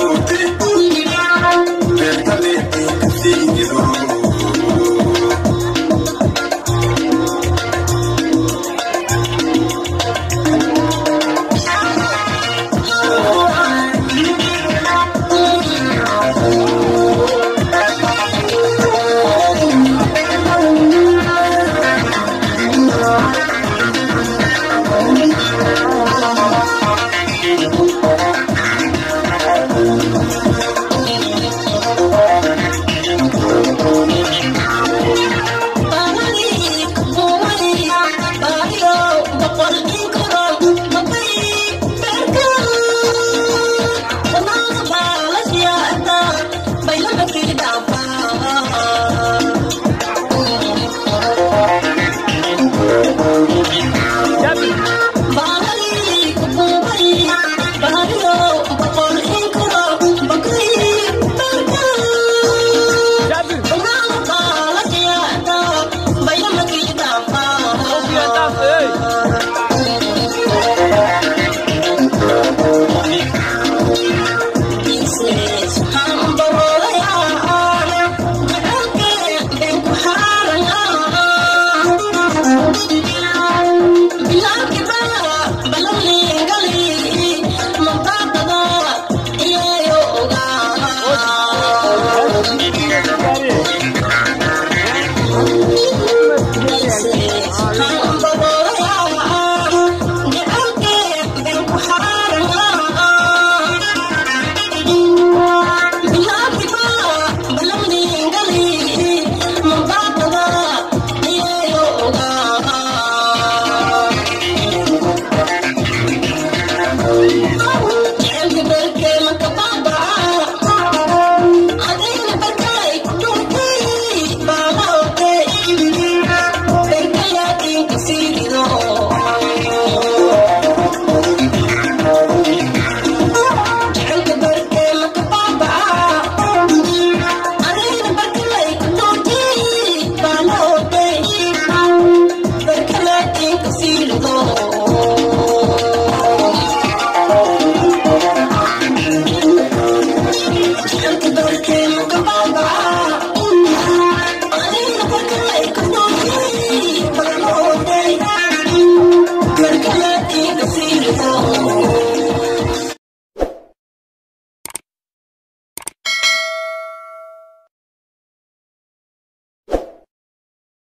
Ooh, ooh, ooh.